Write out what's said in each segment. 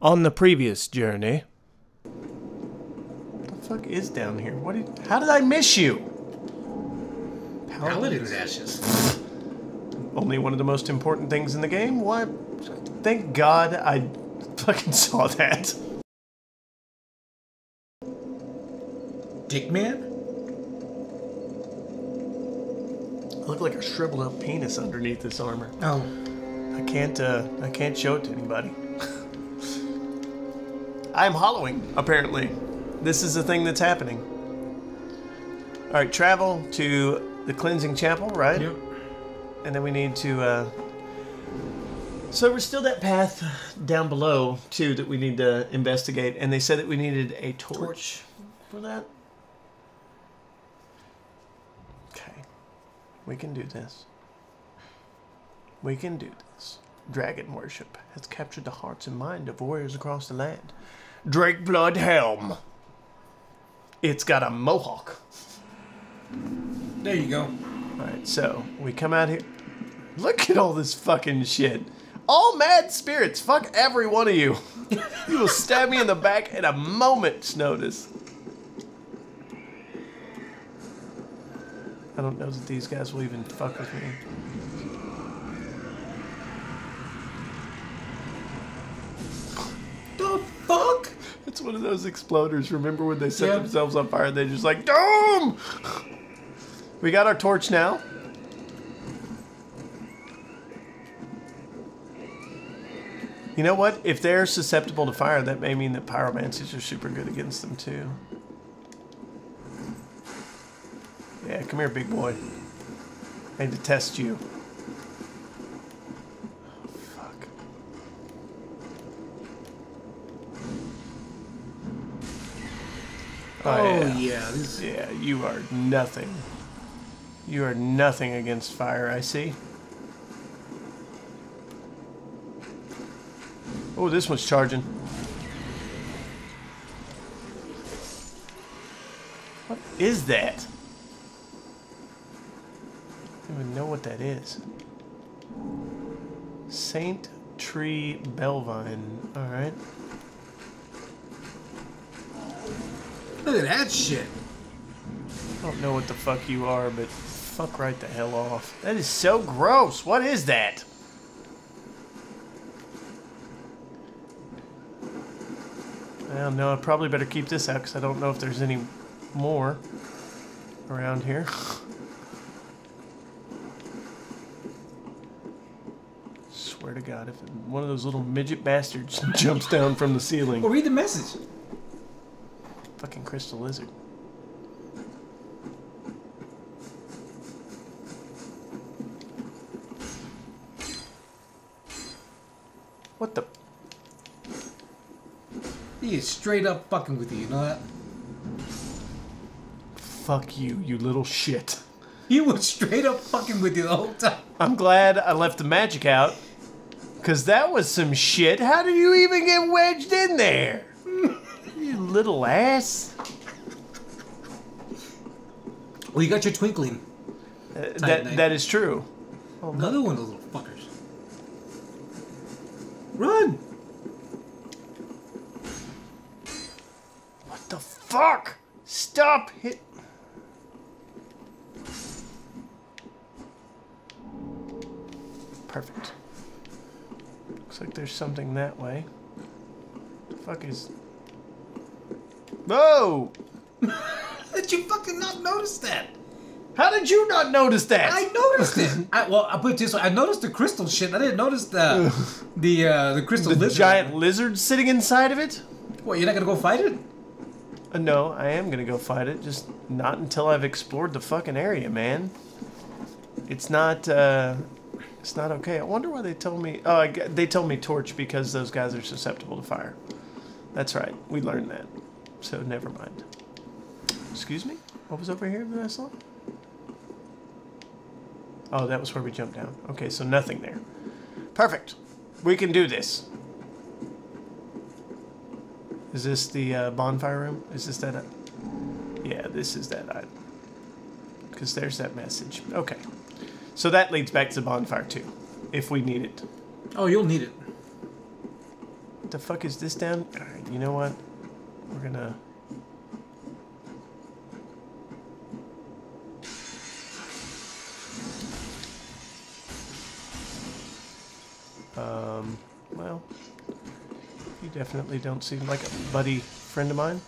On the previous journey. What the fuck is down here? What did, how did I miss you? Paladin's ashes. Only one of the most important things in the game? Why? Thank God I fucking saw that. Dick man? I look like a shriveled up penis underneath this armor. Oh. I can't uh I can't show it to anybody. I'm hollowing, apparently. This is the thing that's happening. Alright, travel to the cleansing chapel, right? Yep. And then we need to uh so we're still that path down below too that we need to investigate, and they said that we needed a torch, Torch. for that. Okay, we can do this. We can do this. Dragon worship has captured the hearts and mind of warriors across the land. Drake Blood Helm. It's got a mohawk. There you go. Alright, so we come out here. Look at all this fucking shit. All mad spirits. Fuck every one of you. you will stab me in the back at a moment's notice. I don't know that these guys will even fuck with me. The fuck? It's one of those exploders. Remember when they set Yeah. themselves on fire? They just like, Doom! We got our torch now. You know what? If they're susceptible to fire, that may mean that pyromancers are super good against them too. Yeah, come here, big boy. I need to test you. Oh, yeah. This, Yeah, you are nothing. You are nothing against fire, I see. Oh, this one's charging. What is that? I don't even know what that is. Saint Tree Bellvine. Alright. Look at that shit. I don't know what the fuck you are, but fuck right the hell off. That is so gross. What is that? Well, no, I probably better keep this out because I don't know if there's any more around here. Swear to God, if one of those little midget bastards jumps down from the ceiling. Well, read the message. Fucking crystal lizard. What the? He is straight up fucking with you, you know that? Fuck you, you little shit. He was straight up fucking with you the whole time. I'm glad I left the magic out. Cause that was some shit. How did you even get wedged in there? Little ass. Well, you got your twinkling. Uh, that night. that is true. Oh, no. Another one of those little fuckers. Run! What the fuck? Stop hit. Perfect. Looks like there's something that way. The fuck is. Whoa! Did you fucking not notice that? How did you not notice that? I noticed it. I, well, I put it this way: I noticed the crystal shit. I didn't notice the the uh, the crystal the lizard. giant lizard sitting inside of it? What? You're not gonna go fight it? Uh, no, I am gonna go fight it, just not until I've explored the fucking area, man. It's not, uh, it's not okay. I wonder why they told me. Oh, I, they told me torch because those guys are susceptible to fire. That's right, we learned that. So never mind. Excuse me? What was over here that I saw? Oh, that was where we jumped down. Okay, so nothing there. Perfect. We can do this. Is this the uh, bonfire room? Is this that? Uh, yeah, this is that item. Because there's that message. Okay. So that leads back to the bonfire too, if we need it. Oh, you'll need it. What the fuck is this down? Alright, you know what? We're gonna... Um, well, you definitely don't seem like a buddy friend of mine.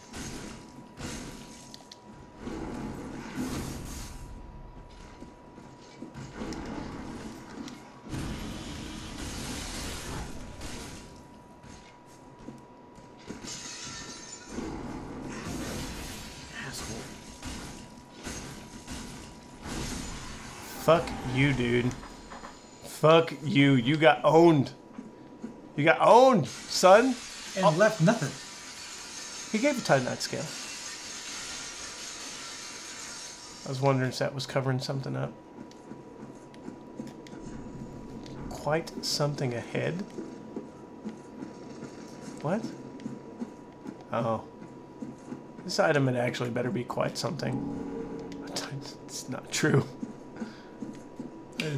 You, dude. Fuck you. You got owned. You got owned, son. And oh. left nothing. He gave a Titanite scale. I was wondering if that was covering something up. Quite something ahead? What? Oh. This item had actually better be quite something. It's not true.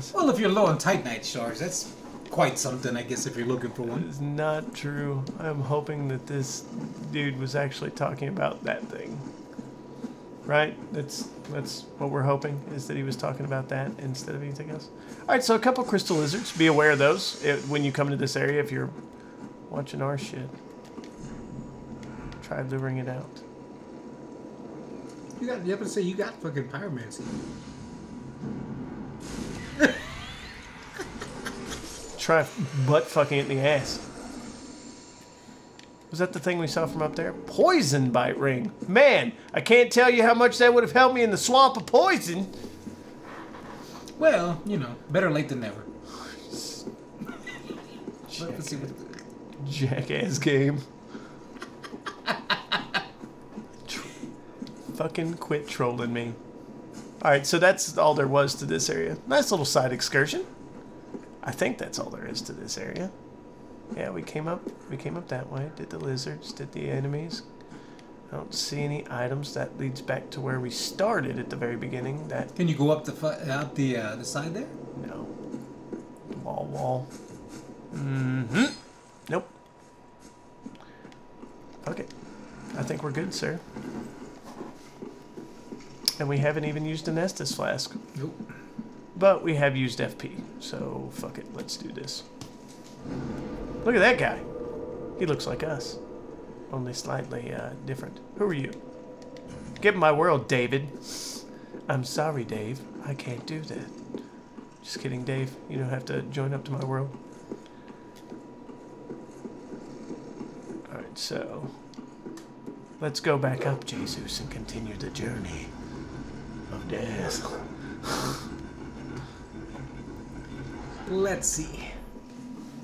It's, Well, if you're low on Titanite shards, that's quite something, I guess, if you're looking for it one. is not true. I'm hoping that this dude was actually talking about that thing. Right? That's that's what we're hoping is that he was talking about that instead of anything else. All right, so a couple crystal lizards. Be aware of those eh, when you come into this area if you're watching our shit. Try luring it out. You got, you have to say you got fucking pyromancy. Try butt fucking it in the ass. Was that the thing we saw from up there? Poison bite ring. Man, I can't tell you how much that would have helped me in the swamp of poison. Well, you know, better late than never. Let's see what. Jackass game. Fucking quit trolling me. Alright, so that's all there was to this area. Nice little side excursion. I think that's all there is to this area. Yeah, we came up we came up that way, did the lizards, did the enemies. I don't see any items. That leads back to where we started at the very beginning. That Can you go up the out the uh, the side there? no. Wall wall. Mm-hmm. Nope. Okay. I think we're good, sir. And we haven't even used an Estus flask. Nope. But we have used FP, so fuck it, let's do this. Look at that guy. He looks like us. Only slightly uh, different. Who are you? Get in my world, David. I'm sorry, Dave. I can't do that. Just kidding, Dave. You don't have to join up to my world. Alright, so. Let's go back up, Jesus, and continue the journey of death. Let's see.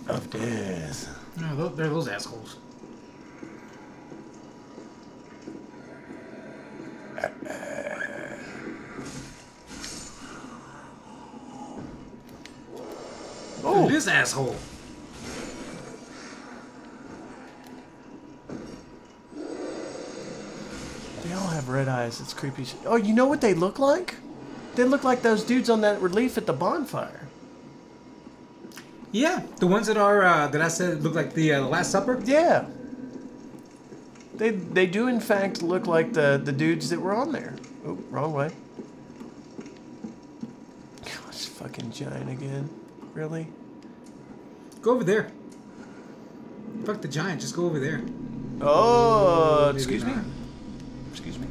Of death. No, oh, tho- they're those assholes. Oh, This asshole. they all have red eyes. It's creepy. Oh, you know what they look like? They look like those dudes on that relief at the bonfire. Yeah, the ones that are uh, that I said look like the uh, Last Supper. Yeah. They they do in fact look like the the dudes that were on there. Oh, wrong way. Gosh, fucking giant again. Really? Go over there. Fuck the giant. Just go over there. Oh, Maybe excuse me. Excuse me.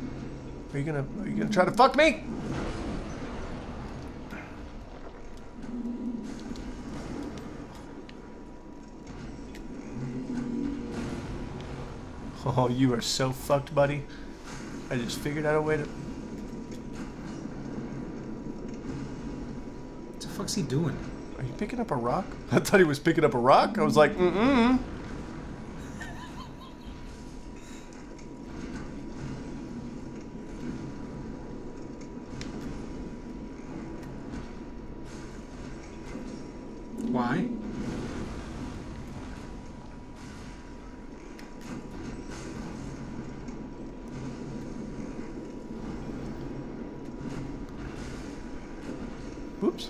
Are you gonna are you gonna try to fuck me? Oh, you are so fucked, buddy. I just figured out a way to. What the fuck's he doing? Are you picking up a rock? I thought he was picking up a rock. I was like, mm mm. Why? Oops.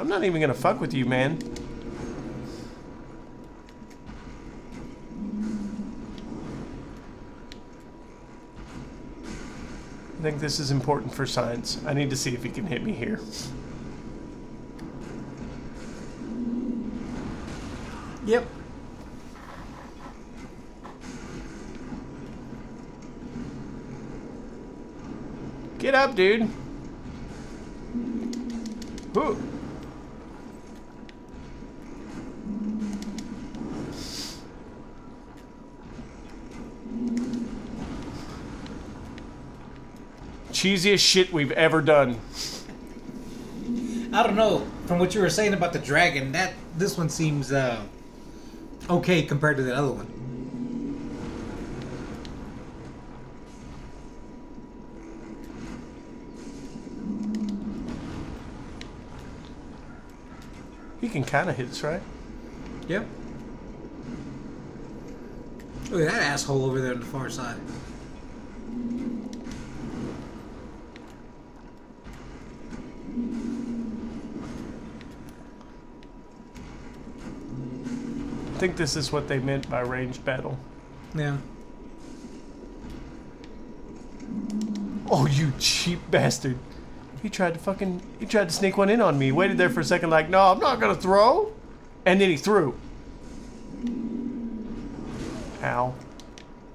I'm not even gonna fuck with you, man. I think this is important for science. I need to see if he can hit me here. Yep. Get up, dude. Whoa. Cheesiest shit we've ever done. I don't know. From what you were saying about the dragon, that this one seems uh, okay compared to the other one. He can kind of hit us, right? Yep. Look at that asshole over there on the far side. Think this is what they meant by ranged battle. Yeah. Oh, you cheap bastard. He tried to fucking, he tried to sneak one in on me. Waited there for a second like, no, I'm not gonna throw. And then he threw. Ow.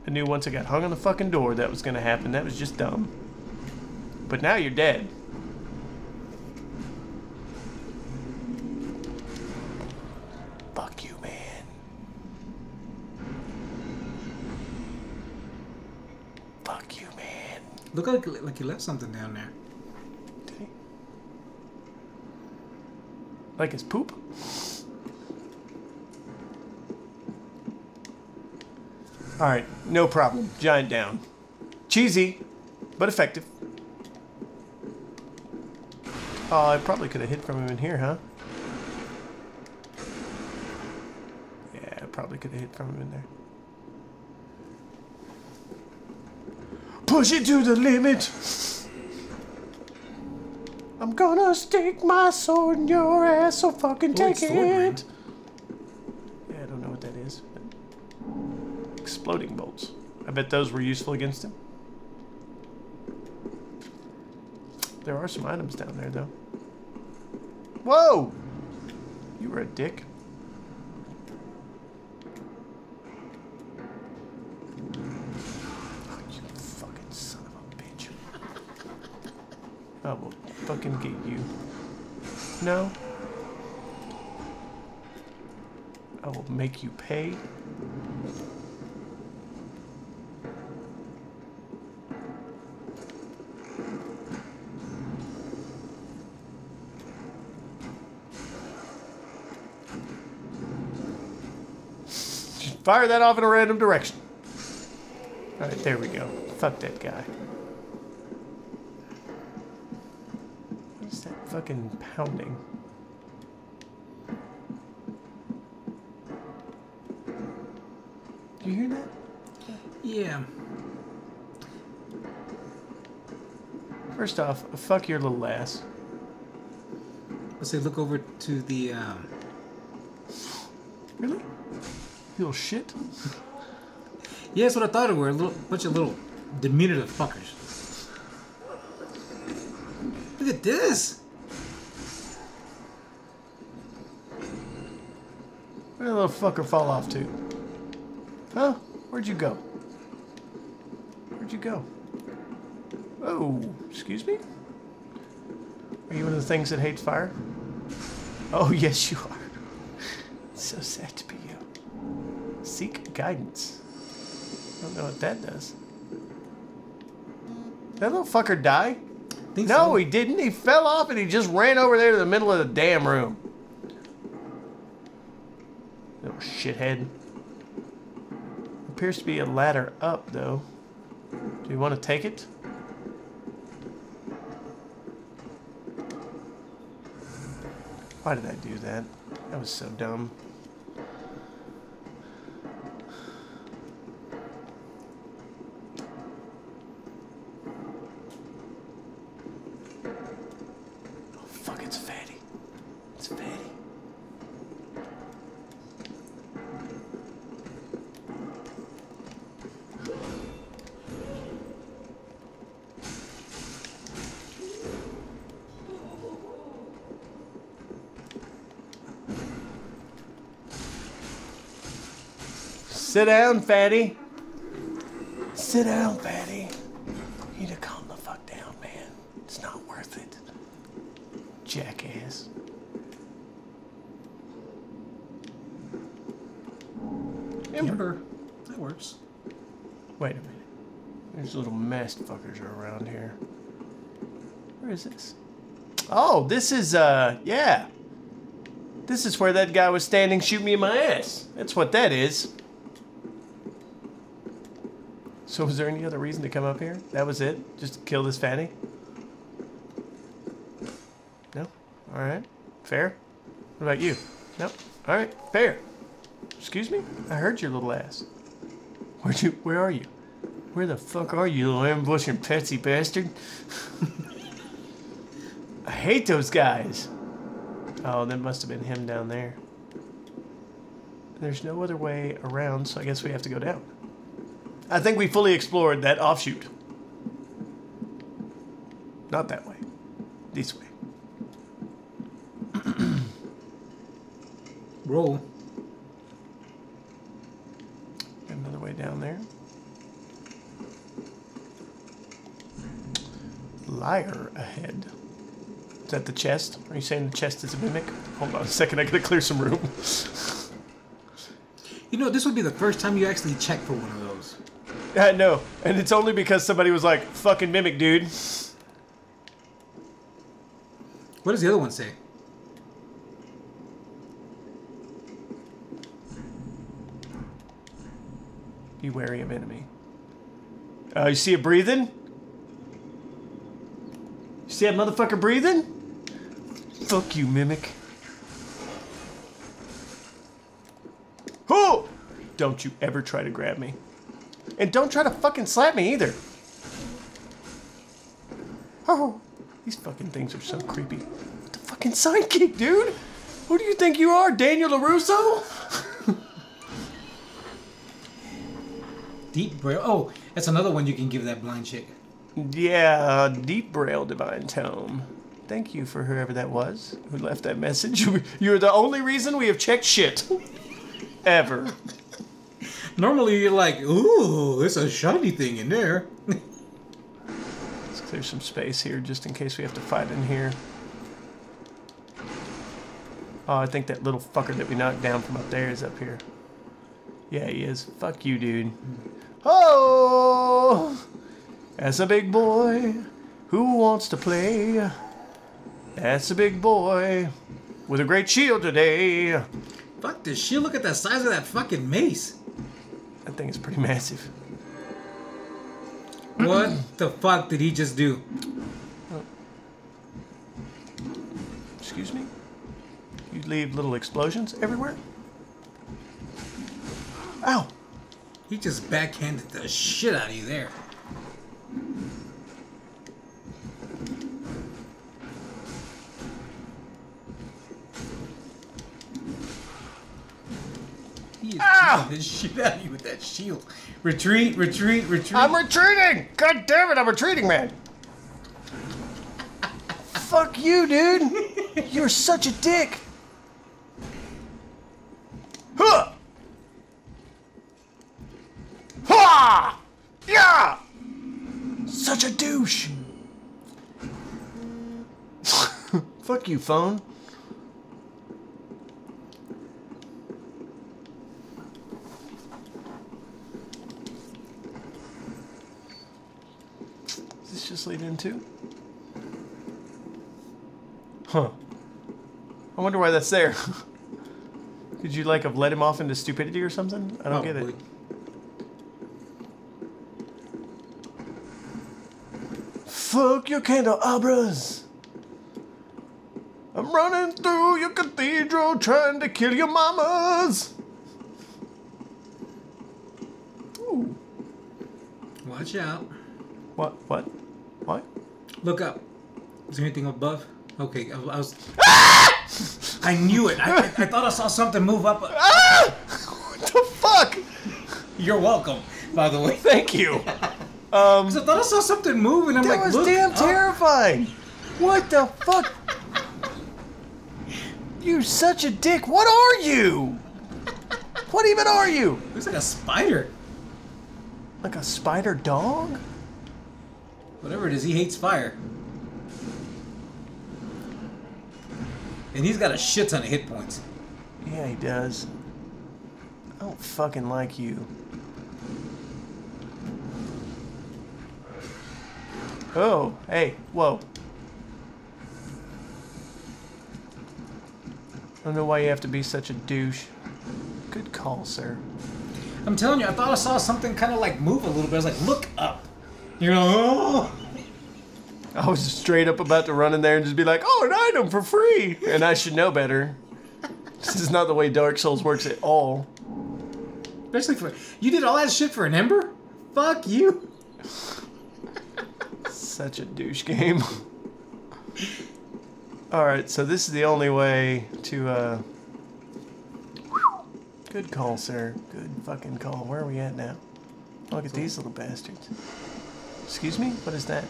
I knew once I got hung on the fucking door that was gonna happen. That was just dumb. But now you're dead. Fuck you, man. Fuck you, man. Look like like you left something down there. Like his poop? Alright, no problem. Giant down. Cheesy, but effective. Oh, I probably could have hit from him in here, huh? Yeah, I probably could have hit from him in there. Push it to the limit! I'm gonna stick my sword in your ass, so fucking take it's sword ring. it! Yeah, I don't know what that is. Exploding bolts. I bet those were useful against him. There are some items down there, though. Whoa! You were a dick. Oh, you fucking son of a bitch. I will fucking get you. I will make you pay. Fire that off in a random direction. Alright, there we go. Fuck that guy. What is that fucking pounding? Do you hear that? Yeah. First off, fuck your little ass. Let's say look over to the um, Really? You little shit? Yeah, that's what I thought it were. A little bunch of little diminutive fuckers. Look at this. Where'd fucker fall off to? Huh? Where'd you go? Where'd you go? Oh, excuse me? Are you one of the things that hates fire? Oh, yes, you are. It's so sad to be you. Seek guidance. I don't know what that does. That little fucker die? Think No, so. he didn't. He fell off and he just ran over there to the middle of the damn room. Little shithead. Appears to be a ladder up, though. Do you want to take it? Why did I do that? That was so dumb. Oh, fuck, it's fatty. It's Sit down, fatty. Sit down, fatty. You need to calm the fuck down, man. It's not worth it. Jackass. Ember. Ember. That works. Wait a minute. There's little masked fuckers around here. Where is this? Oh, this is, uh, yeah. This is where that guy was standing shooting me in my ass. That's what that is. So was there any other reason to come up here? That was it? Just to kill this fatty? No? Alright. Fair? What about you? Nope. Alright. Fair. Excuse me? I heard your little ass. Where'd you, where are you? Where the fuck are you, little ambushing Petsy bastard? I hate those guys. Oh, that must have been him down there. There's no other way around, so I guess we have to go down. I think we fully explored that offshoot. Not that way. This way. Roll. Got another way down there. Liar ahead. Is that the chest? Are you saying the chest is a mimic? Hold on a second, I gotta clear some room. You know, this would be the first time you actually check for one of those. I know, and it's only because somebody was like, fucking mimic, dude. What does the other one say? Be wary of enemy. Uh, you see it breathing? You see that motherfucker breathing? Fuck you, mimic. Who? Don't you ever try to grab me. And don't try to fucking slap me either. Oh, these fucking things are so creepy. What the fucking sidekick, dude? Who do you think you are, Daniel LaRusso? Deep braille. Oh, that's another one you can give that blind chick. Yeah, uh, deep braille divine tome. Thank you for whoever that was who left that message. You're the only reason we have checked shit. Ever. Normally you're like, ooh, there's a shiny thing in there. Let's clear some space here just in case we have to fight in here. Oh, I think that little fucker that we knocked down from up there is up here. Yeah, he is. Fuck you, dude. Oh! That's a big boy who wants to play. That's a big boy with a great shield today. Fuck this shit. Look at the size of that fucking mace. That thing is pretty massive. What the fuck did he just do? Excuse me? You leave little explosions everywhere? Ow! He just backhanded the shit out of you there. He is ah! Ow! the shit out of you with that shield. Retreat, retreat, retreat. I'm retreating! God damn it, I'm retreating, man! Fuck you, dude! You're such a dick! Huh! Ha! Yeah! Such a douche! Fuck you, phone. Just lead into? Huh. I wonder why that's there. Could you like have let him off into stupidity or something? I don't get it. Probably. Fuck your candelabras! I'm running through your cathedral trying to kill your mamas! Ooh. Watch out. What? What? What? Look up. Is there anything above? Okay, I, I was. I knew it. I, I, I thought I saw something move up. Ah! what the fuck? You're welcome, by the way. Thank you. 'Cause I thought I saw something move, and I'm That like, was damn up. terrifying. What the fuck? You such a dick. What are you? What even are you? Looks like a spider. Like a spider dog? Whatever it is, he hates fire. And he's got a shit ton of hit points. Yeah, he does. I don't fucking like you. Oh, hey, whoa. I don't know why you have to be such a douche. Good call, sir. I'm telling you, I thought I saw something kind of like move a little bit. I was like, look up. You're like, oh. I was straight up about to run in there and just be like, oh, an item for free. And I should know better. This is not the way Dark Souls works at all. Especially for you did all that shit for an ember. Fuck you. Such a douche game. Alright, so this is the only way to, uh... Good call, sir. Good fucking call. Where are we at now? Look at these little bastards. Excuse me? What is that?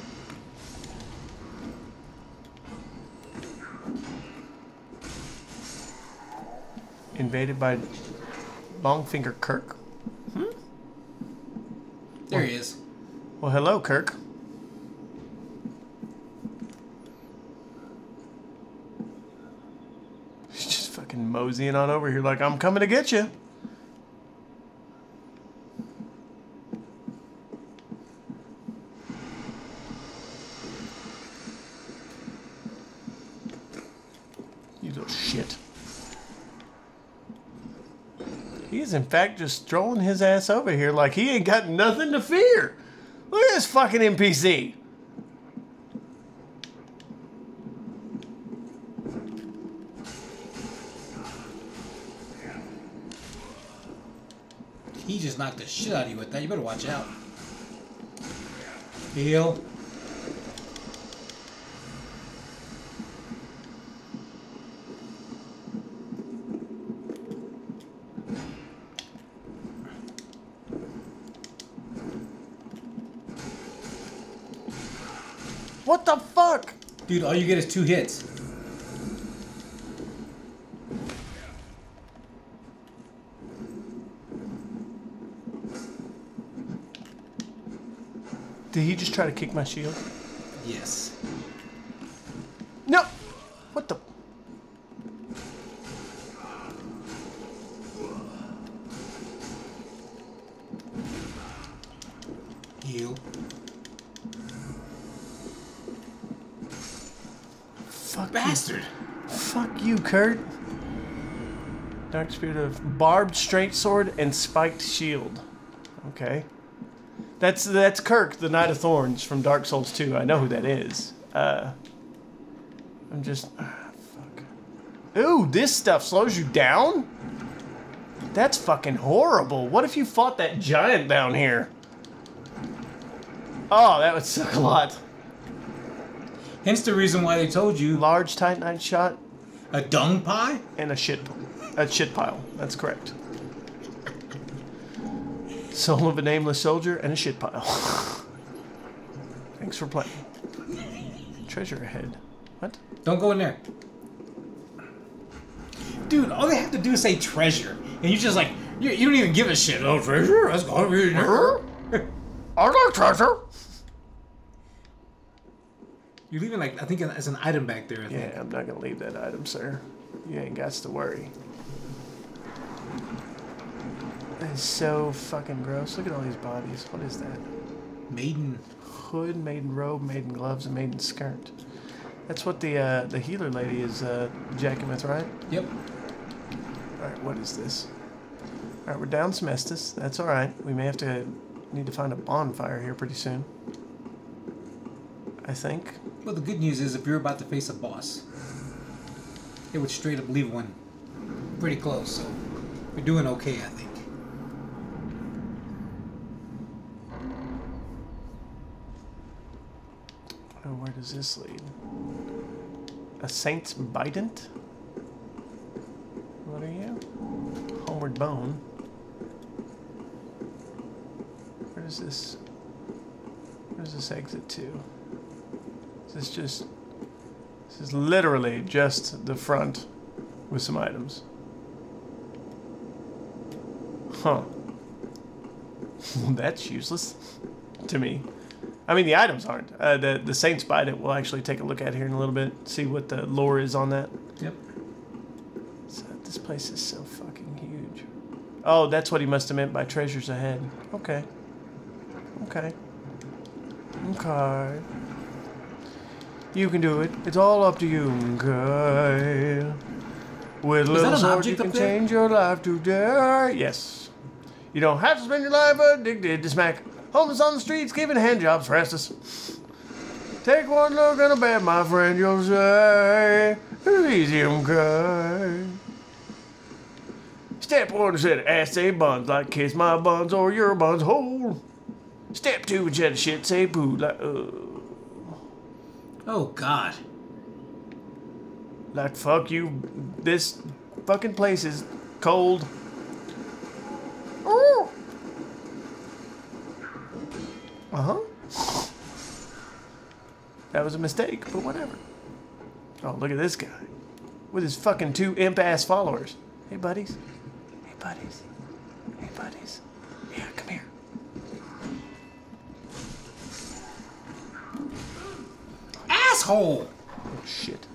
Invaded by Longfinger Kirk? Hmm? There he is. Well, hello, Kirk. He's just fucking moseying on over here like, I'm coming to get you. You little shit. He is, in fact, just strolling his ass over here like he ain't got nothing to fear. Look at this fucking NPC. He just knocked the shit out of you with that. You better watch out. Heal. What the fuck? Dude, all you get is two hits. Did he just try to kick my shield? Yes. Kurt. Dark Spirit of barbed straight sword and spiked shield. Okay. That's that's Kirk, the Knight of Thorns from Dark Souls 2. I know who that is. Uh, I'm just ah, fuck. Ooh, this stuff slows you down. That's fucking horrible. What if you fought that giant down here? Oh, that would suck a lot. Hence the reason why they told you Large titanite shard a dung pie? and a shit a shit pile. That's correct. Soul of a nameless soldier and a shit pile. Thanks for playing. Treasure ahead. What? Don't go in there. Dude, all they have to do is say treasure. And you just like, you, you don't even give a shit. Oh, treasure? Let's go. I like treasure. You're leaving like, I think as an item back there, I think. Yeah, I'm not gonna leave that item, sir. You ain't got to worry. That is so fucking gross. Look at all these bodies. What is that? Maiden. Hood, maiden robe, maiden gloves, and maiden skirt. That's what the uh, the healer lady is uh, jacking with, right? Yep. All right, what is this? All right, we're down some Estus. That's all right. We may have to need to find a bonfire here pretty soon. I think. Well, the good news is if you're about to face a boss, it would straight up leave one pretty close. So you're doing okay, I think. Oh, where does this lead? A Saint's Bident? What are you? Homeward Bone. Where does this... Where does this exit to? Is this just... This is literally just the front with some items. Huh. Well, that's useless to me. I mean, the items aren't. Uh, the the Saints Bite we'll actually take a look at here in a little bit. See what the lore is on that. Yep. So, this place is so fucking huge. Oh, that's what he must have meant by treasures ahead. Okay. Okay. Okay. You can do it. It's all up to you. Okay. With a Is that little sword, you can change your life today. Yes. You don't have to spend your life addicted to smack. Homeless on the streets, giving hand jobs for Estus. Take one look at a bed, my friend, you'll say, it's easy, okay. Step one said, ass say buns, like kiss my buns or your buns whole. Step two, jet shit, say poo, like, uh, Oh God. like fuck you. This fucking place is cold. Ooh. Uh huh. That was a mistake, but whatever. Oh, look at this guy. With his fucking two imp ass followers. Hey, buddies. Hey, buddies. Hey, buddies. Yeah, come here. Asshole. Oh, shit.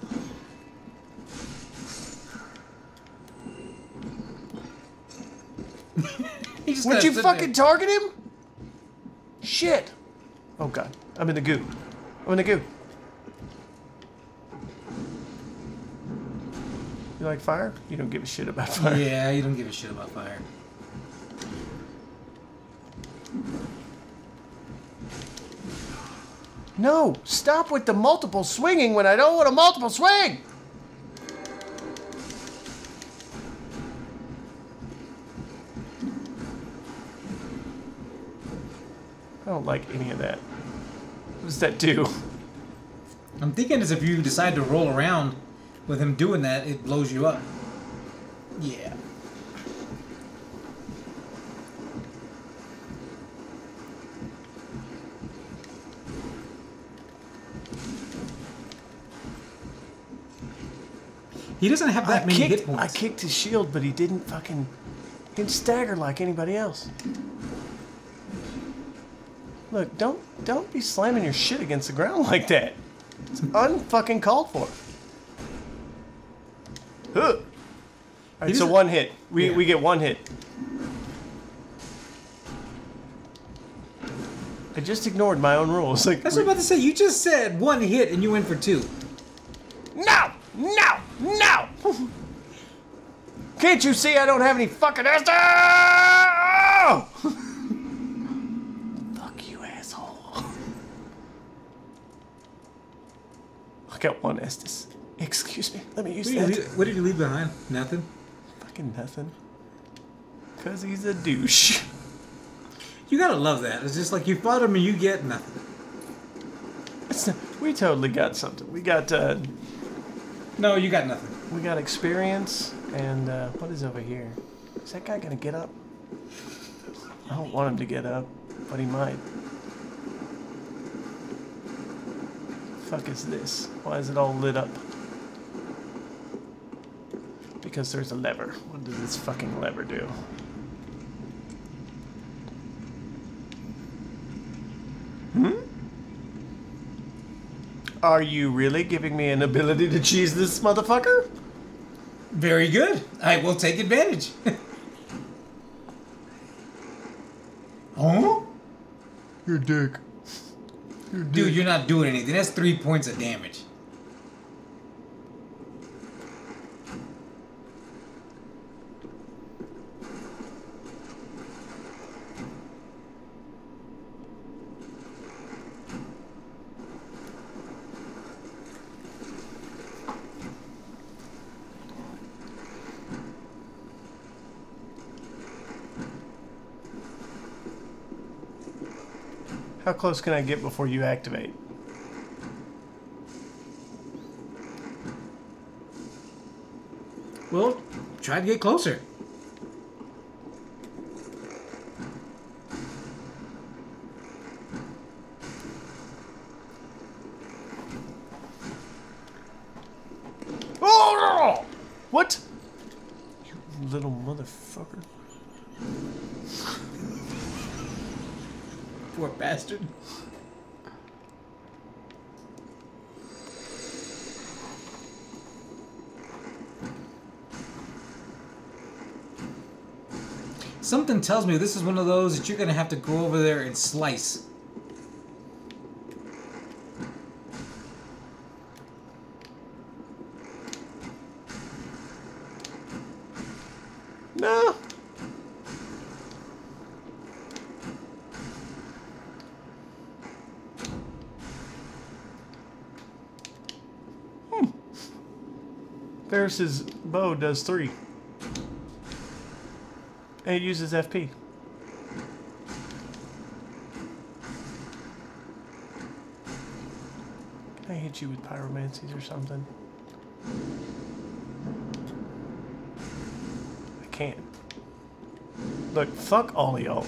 He Would you fucking there. target him? Shit. Oh, God. I'm in the goo. I'm in the goo. You like fire? You don't give a shit about fire. Yeah, you don't give a shit about fire. No, stop with the multiple swinging when I don't want a multiple swing. I don't like any of that. What does that do? I'm thinking as if you decide to roll around with him doing that, it blows you up. Yeah. He doesn't have that I many kicked, hit I kicked his shield, but he didn't fucking he didn't stagger like anybody else. Look, don't don't be slamming your shit against the ground like that. It's unfucking called for. Huh. All right, so one hit. We Yeah. we get one hit. I just ignored my own rules. Like That's what I'm about to say. You just said one hit and you went for two. No! No! No! Can't you see I don't have any fucking Estus? Oh! Fuck you, asshole. I got one Estus. Excuse me. Let me use What did, you that. leave, what did you leave behind? Nothing. Fucking nothing. Cause he's a douche. You gotta love that. It's just like you fought him and you get nothing. It's not- we totally got something. We got uh, No, you got nothing. we got experience and uh, what is over here? Is that guy gonna get up? I don't want him to get up, but he might. Fuck is this? Why is it all lit up? Because there's a lever. What does this fucking lever do? Hmm? Are you really giving me an ability to cheese this motherfucker? Very good. I will take advantage. oh? You're dick. You're a dick. Dude, you're not doing anything. That's three points of damage. Close can I get before you activate? Well, try to get closer. Oh! What? You little motherfucker. Poor bastard. Something tells me this is one of those that you're gonna have to go over there and slice. No. Hmm. Ferris's bow does three. And it uses FP. Can I hit you with pyromancies or something? I can't. Look, fuck all y'all.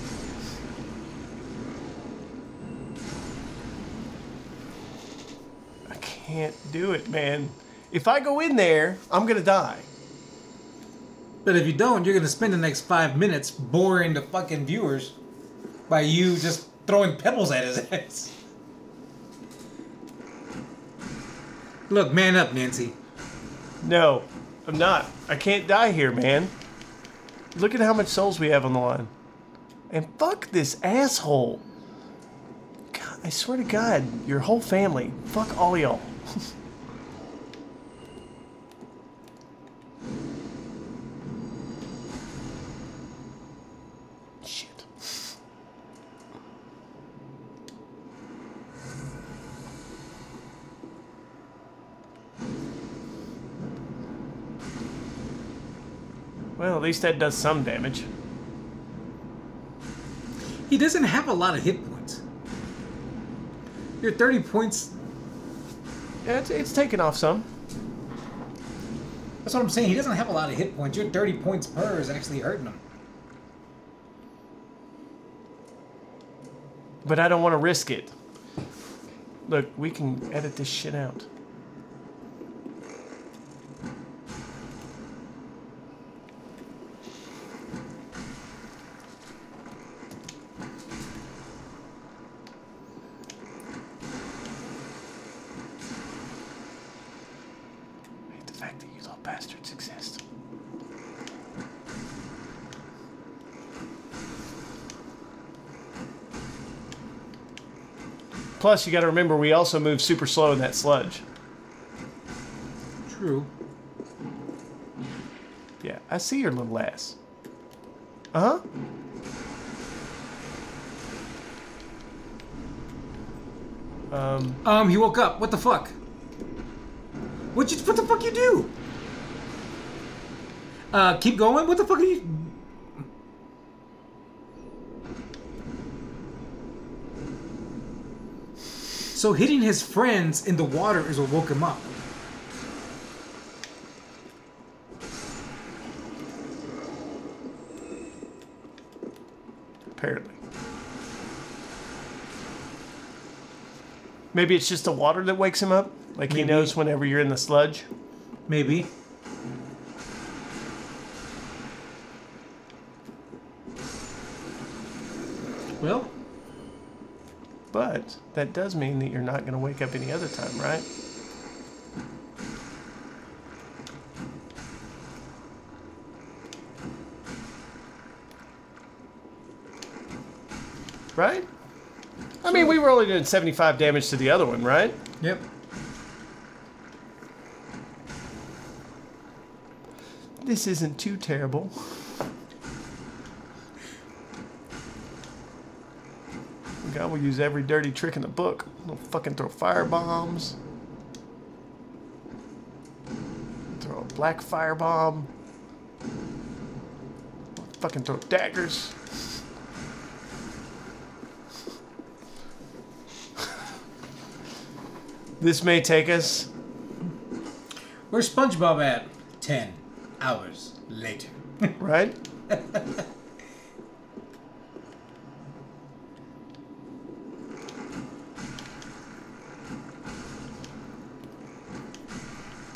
I can't do it, man. If I go in there, I'm gonna die. But if you don't, you're gonna spend the next five minutes boring the fucking viewers by you just throwing pebbles at his ass. Look, man up, Nancy. No, I'm not. I can't die here, man. Look at how much souls we have on the line. And fuck this asshole. God, I swear to God, your whole family. Fuck all y'all. least that does some damage. He doesn't have a lot of hit points. Your 30 points. Yeah, it's, it's taken off some. That's what I'm saying. He doesn't have a lot of hit points. Your 30 points per is actually hurting him. But I don't want to risk it. Look, we can edit this shit out. I hate the fact that you little bastards exist. Plus, you got to remember we also move super slow in that sludge. True. Yeah, I see your little ass. Uh huh. Um, Um, he woke up. What the fuck? What you? What the fuck you do? Uh, keep going. What the fuck are you? So hitting his friends in the water is what woke him up. apparently. Maybe it's just the water that wakes him up. Like he knows whenever you're in the sludge. Maybe. Well, But that does mean that you're not going to wake up any other time, right? Right? I mean, we were only doing 75 damage to the other one, right? yep. This isn't too terrible. God will use every dirty trick in the book. He'll fucking throw fire bombs. Throw a black fire bomb. Fucking throw daggers. this may take us Where's SpongeBob at? Ten hours later. right?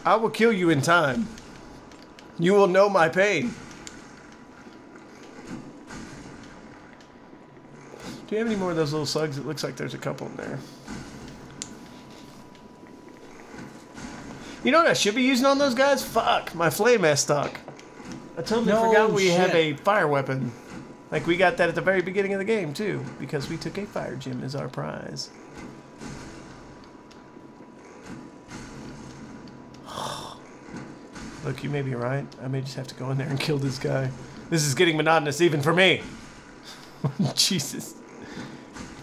I will kill you in time. You will know my pain. Do you have any more of those little slugs? It looks like there's a couple in there. You know what I should be using on those guys? Fuck, my flame ass stock. I totally No forgot we have a fire weapon. Like we got that at the very beginning of the game too, because we took a fire gem as our prize. Look, you may be right. I may just have to go in there and kill this guy. This is getting monotonous even for me. Jesus.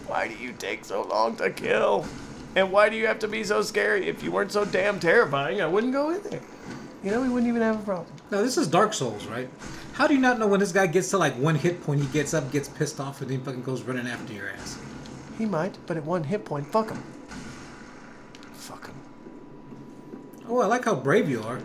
Why do you take so long to kill? And why do you have to be so scary? If you weren't so damn terrifying, I wouldn't go in there. You know, we wouldn't even have a problem. Now this is Dark Souls, right? How do you not know when this guy gets to like one hit point, he gets up, gets pissed off, and then fucking goes running after your ass? He might, but at one hit point, fuck him. Fuck him. Oh, I like how brave you are.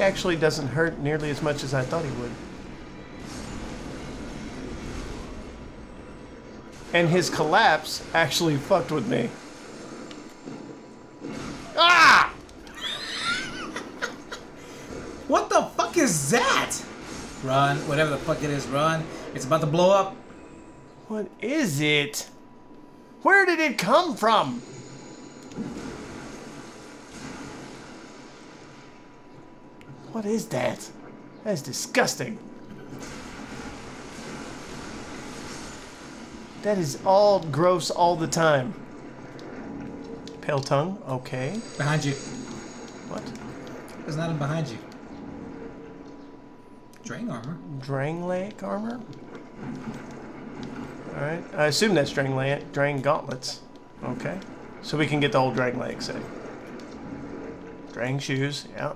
He actually doesn't hurt nearly as much as I thought he would. And his collapse actually fucked with me. Ah! What the fuck is that? Run, whatever the fuck it is, run. It's about to blow up. What is it? Where did it come from? What is that? That is disgusting. That is all gross all the time. Pale tongue, okay. Behind you. What? There's nothing behind you. Drang armor. Drang Drangleic armor? Alright, I assume that's Drangleic, Drang gauntlets. Okay. So we can get the whole Drangleic set. Eh? Drang shoes, yeah.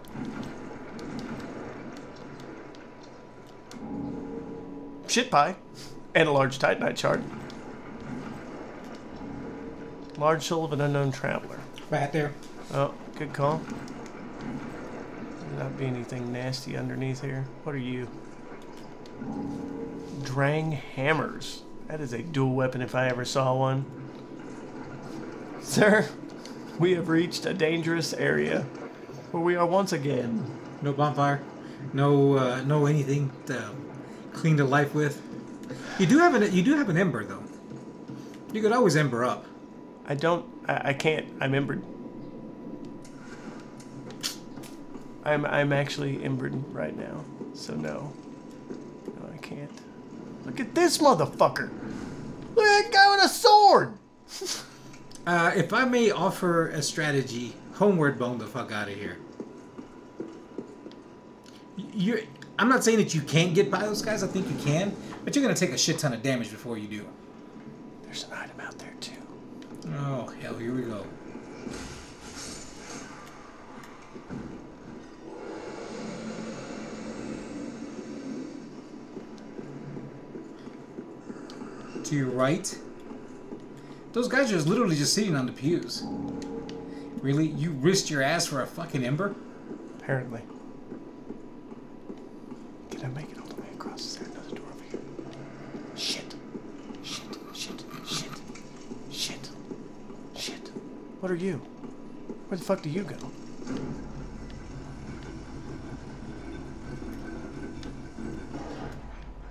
Shit pie. And a large Titanite shard. Large soul of an unknown traveler. Right there. Oh, good call. There Not be anything nasty underneath here. What are you? Drang hammers. That is a dual weapon if I ever saw one. Sir, we have reached a dangerous area where we are once again. No bonfire. No, uh, no anything to clean the life with. You do have an you do have an ember though. You could always ember up. I don't. I, I can't. I'm embered. I'm I'm actually embered right now. So no. No, I can't. Look at this motherfucker. Look at that guy with a sword. Uh, if I may offer a strategy, homeward bone the fuck out of here. You're, I'm not saying that you can't get by those guys. I think you can, but you're gonna take a shit ton of damage before you do. There's an item out there too. Oh hell, here we go. To your right, those guys are just literally just sitting on the pews. Really, you risked your ass for a fucking ember? Apparently. I make it all the way across? Is there another door over here? Shit. Shit. Shit. Shit. Shit. Shit. What are you? Where the fuck do you go?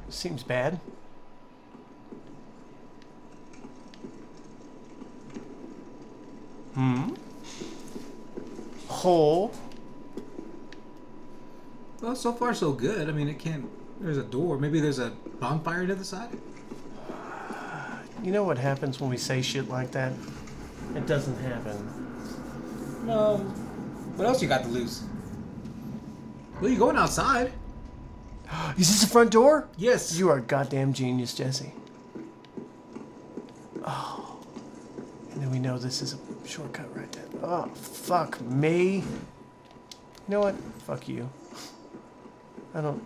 Seems bad. Hmm? Hole. So far so good. I mean, it can't. There's a door. Maybe there's a bonfire to the side. You know what happens when we say shit like that? It doesn't happen. No. What else you got to lose? Well, you going outside? Is this the front door? Yes. You are a goddamn genius, Jesse. Oh. And then we know this is a shortcut right there. Oh, fuck me. You know what? Fuck you. I don't.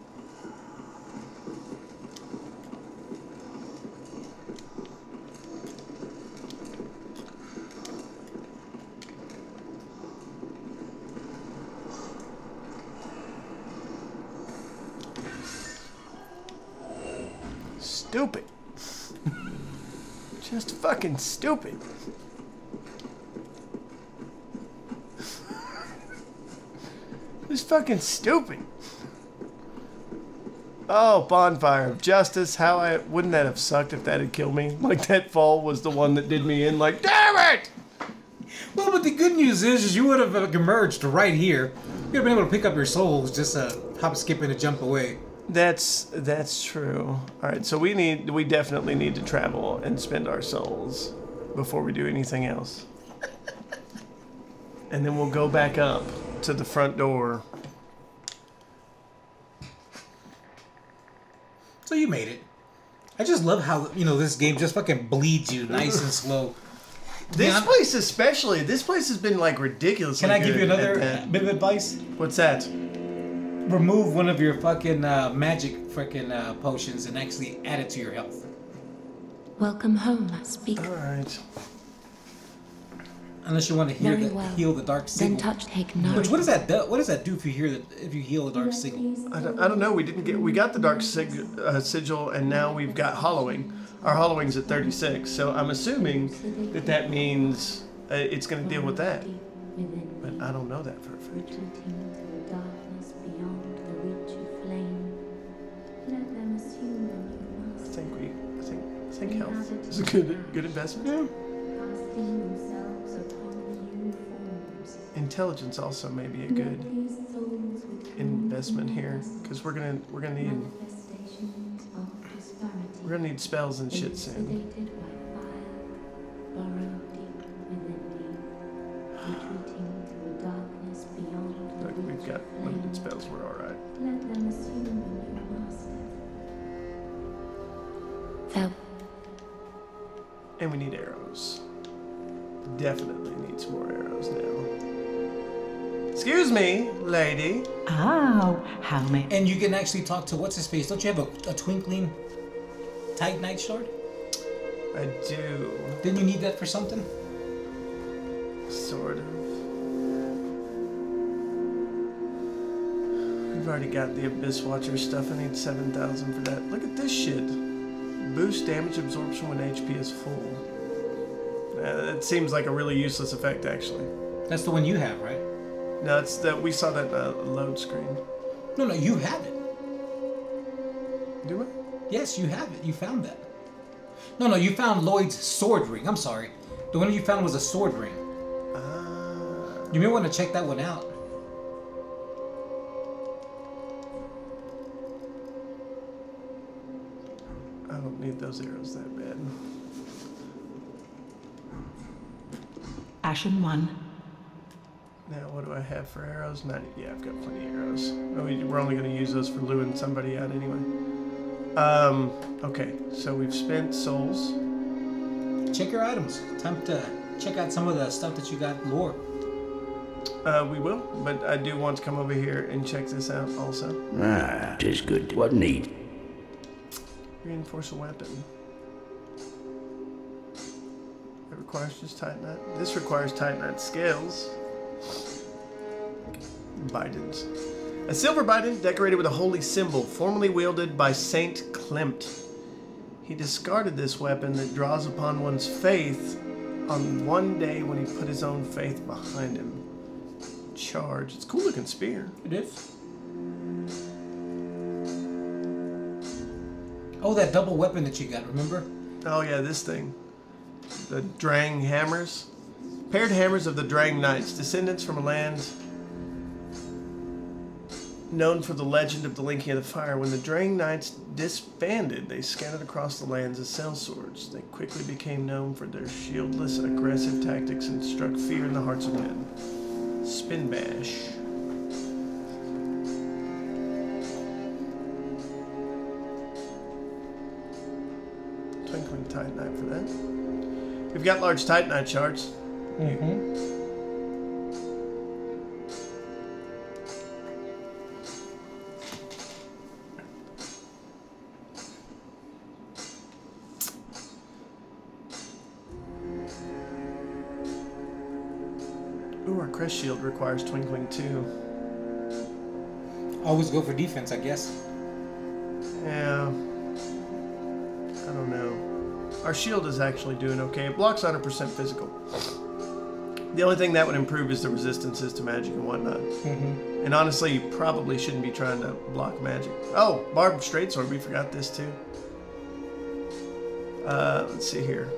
Stupid. Just fucking stupid. Just fucking stupid. Oh, bonfire of justice! How I wouldn't that have sucked if that had killed me? Like that fall was the one that did me in. Like, damn it! Well, but the good news is, is you would have like, emerged right here. You'd have been able to pick up your souls, just uh, hop, skip, and a jump away. That's that's true. All right, so we need we definitely need to travel and spend our souls before we do anything else. And then we'll go back up to the front door. So you made it. I just love how you know this game just fucking bleeds you nice and slow. This Yeah. place especially, this place has been like ridiculous. Can I give you another bit of advice? What's that? Remove one of your fucking uh, magic freaking uh, potions and actually add it to your health. Welcome home, speak. All right. Unless you want to hear Very the, well. heal the dark Then signal. touch take no. Which what does that do? What does that do if you hear the if you heal the dark sigil? I don't, I don't know. We didn't get. We got the dark sig, uh, sigil, and now we've got hollowing. Our hollowing's at 36, so I'm assuming that that means uh, it's going to deal with that. But I don't know that for a fact. Retreating to the darkness beyond the reach of flame. Let them assume I think we. I think. I think health is a good good investment. casting Intelligence also may be a good These souls with investment here, because we're gonna we're gonna need manifestations of disparity. we're gonna need spells and shit soon. Elucidated by fire, burrowed deep within me, retreating to a darkness beyond the Look, we've got limited spells. We're all right. Let them assume a new master. Farewell. And we need arrows. Definitely need some more arrows now. Excuse me, lady. Oh, how may And you can actually talk to what's his face? Don't you have a, a twinkling titanite shard? I do. Didn't you need that for something? Sort of. We've already got the Abyss Watcher stuff. I need 7,000 for that. Look at this shit. Boost damage absorption when HP is full. Uh, that seems like a really useless effect, actually. That's the one you have, right? No, it's that we saw that uh, load screen. No, no, you have it. Do we? Yes, you have it. You found that. No, no, you found Lloyd's sword ring. I'm sorry. The one you found was a sword ring. Uh, You may want to check that one out. I don't need those arrows that bad. Ashen one? Now, what do I have for arrows? Not, yeah, I've got plenty of arrows. Oh, we- we're only going to use those for luring somebody out anyway. Um, okay, so we've spent souls. Check your items. Time to check out some of the stuff that you got lore. Uh, we will, but I do want to come over here and check this out also. Ah, 'tis good. What need? Reinforce a weapon. It requires just Titanite. This requires Titanite scales. Bidens. A silver bident decorated with a holy symbol, formerly wielded by Saint Klimt. He discarded this weapon that draws upon one's faith on one day when he put his own faith behind him. Charge. It's a cool looking spear. It is. Oh, that double weapon that you got, remember? Oh yeah, this thing. The Drang hammers. Paired hammers of the Drang Knights, descendants from a land known for the legend of the linking of the fire. When the Drang Knights disbanded, they scattered across the lands as sellswords. They quickly became known for their shieldless, aggressive tactics and struck fear in the hearts of men. Spin bash. Twinkling Titanite for that. We've got large Titanite shards. Mm-hmm. Crest shield requires twinkling too. Always go for defense, I guess. Yeah. I don't know. our shield is actually doing okay. It blocks 100% physical. The only thing that would improve is the resistances to magic and whatnot. And honestly, you probably shouldn't be trying to block magic. Oh, Barbed Straight Sword, we forgot this too. Uh, let's see here.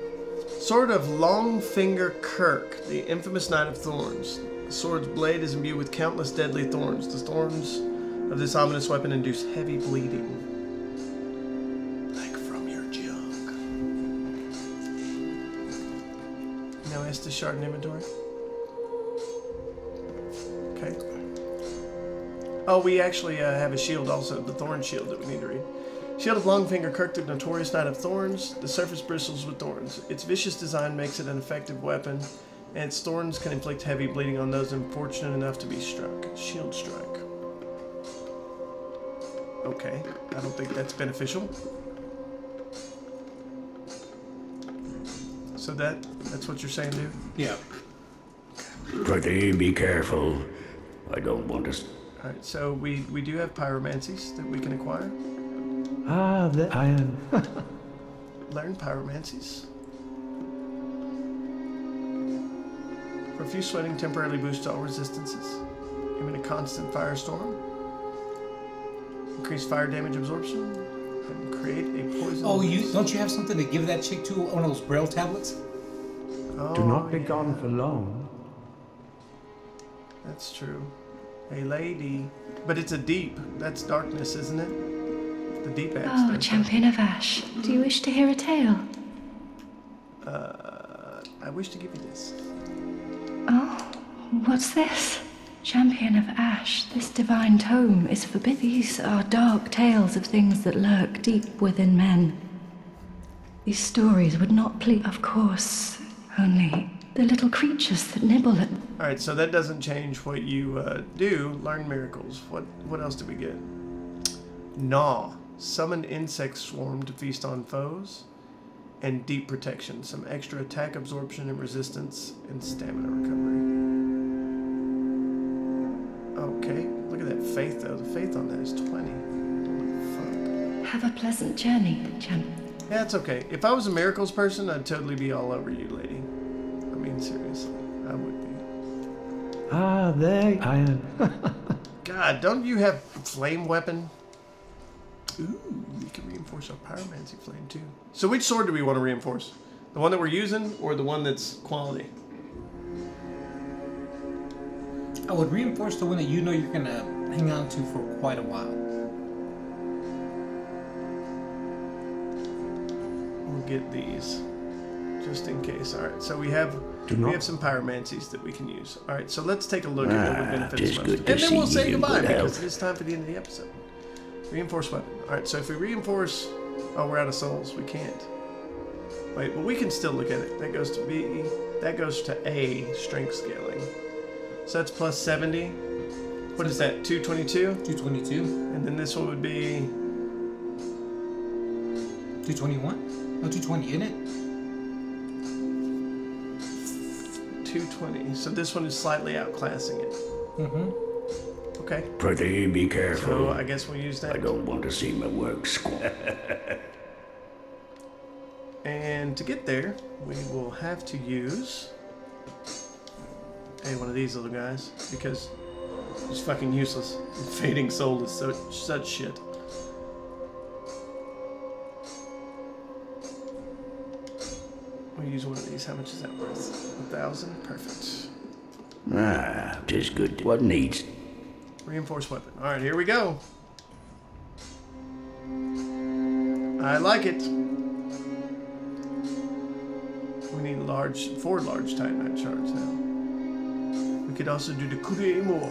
Sword of Longfinger Kirk, the infamous Knight of Thorns. The sword's blade is imbued with countless deadly thorns. The thorns of this ominous weapon induce heavy bleeding. Like from your junk. Now Estus Shard in inventory. Okay. Oh, we actually uh, have a shield also, the Thorn Shield that we need to read. Shield of Longfinger Kirk, the notorious Knight of Thorns. The surface bristles with thorns. Its vicious design makes it an effective weapon, and its thorns can inflict heavy bleeding on those unfortunate enough to be struck. Shield Strike. Okay, I don't think that's beneficial. So that that's what you're saying, dude? Yeah. Pretty be careful. I don't want to. Alright, so we, we do have pyromancies that we can acquire. Ah, the iron. Learn pyromancies. Profuse sweating temporarily boosts all resistances. Emit a constant firestorm. Increase fire damage absorption. And create a poison. Oh, you don't you have something to give that chick to one of those braille tablets? Oh, Do not be gone for long. That's true. A lady. But it's a deep. That's darkness, isn't it? The deep axe. Oh, champion of Ash, do you wish to hear a tale? Uh, I wish to give you this. Oh, what's this? Champion of Ash, this divine tome is forbidden. These are dark tales of things that lurk deep within men. These stories would not please, of course, only the little creatures that nibble at. All right, so that doesn't change what you uh, do. Learn miracles. What what else did we get? Gnaw. Summon insect swarm to feast on foes. And deep protection. Some extra attack absorption and resistance and stamina recovery. Okay, look at that faith though. The faith on that is 20. Have a pleasant journey, champ. Yeah, it's okay. If I was a miracles person, I'd totally be all over you, lady. I mean, seriously, I would be. Ah, there, iron. God, don't you have flame weapon? Ooh, we can reinforce our pyromancy flame too. So which sword do we want to reinforce? The one that we're using or the one that's quality? I would reinforce the one that you know you're gonna hang on to for quite a while. We'll get these just in case. All right, so we have Do we not- have some pyromancies that we can use. All right, so let's take a look at what would Ah, benefit us most, and then we'll say goodbye because it's time for the end of the episode. Reinforce weapon. All right, so if we reinforce, oh, we're out of souls. We can't. Wait, but we can still look at it. That goes to B. That goes to A. Strength scaling. So that's plus seventy. What is that? Two twenty-two. 222, And then this one would be 221, no 220, isn't it? 220. So this one is slightly outclassing it. Mm-hmm. Okay. Pretty be careful. So. I guess we'll use that. I don't want to see my work squat. And to get there, we will have to use a one of these little guys because it's fucking useless. Fading soul is so such shit. We'll use one of these. How much is that worth? A thousand? Perfect. Ah, tis good. What needs? Reinforced weapon. Alright, here we go. I like it. We need large, four large Titanite shards now. We could also do the Kuremor.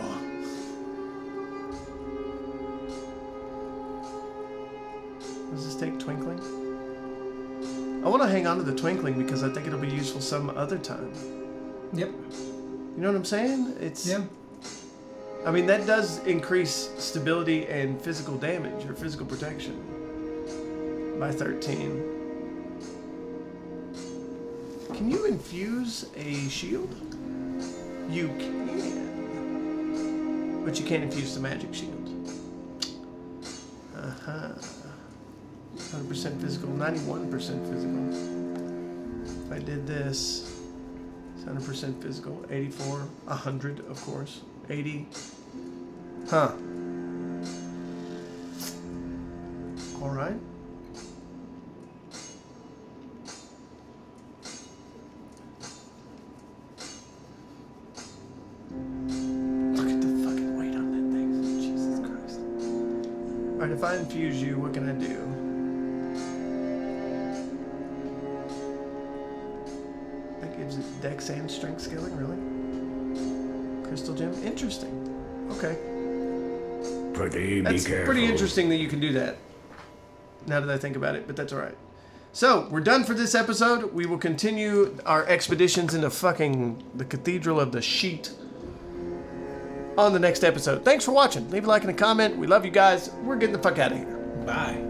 Does this take Twinkling? I want to hang on to the Twinkling because I think it'll be useful some other time. Yep. You know what I'm saying? It's Yeah. I mean, that does increase stability and physical damage or physical protection by 13. Can you infuse a shield? You can. But you can't infuse the magic shield. Uh huh. 100% physical, 91% physical. If I did this, it's 100% physical, 84, 100, of course, 80. Huh. All right. Look at the fucking weight on that thing. Jesus Christ. Alright, if I infuse you, what can I do? That gives it dex and strength scaling, really? Crystal gem? Interesting. Okay. Pretty be That's careful. pretty interesting that you can do that. Now that I think about it, but that's alright. So, we're done for this episode. We will continue our expeditions into fucking the Cathedral of the Sheet on the next episode. Thanks for watching. Leave a like and a comment. We love you guys. We're getting the fuck out of here. Bye.